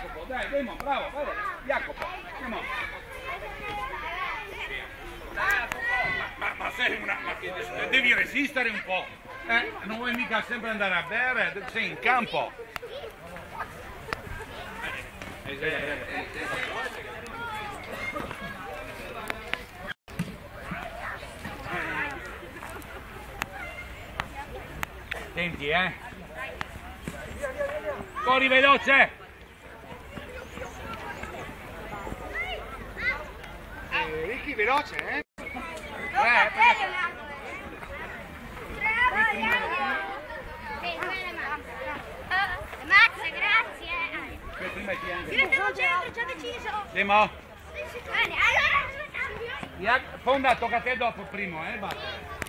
Jacopo, dai, Demo, bravo, vai, Jacopo, andiamo. Ma, ma sei una... Ma, devi resistere un po'. Eh, non vuoi mica sempre andare a bere, sei in campo. Attenti, eh. Corri veloce. Eh, Ricky veloce, eh? Eh, perché- Max, grazie. prima ti anche. Io devo già già deciso. Demo, Bene, allora. Ja- Fonda, tocca a te dopo primo, eh, basta.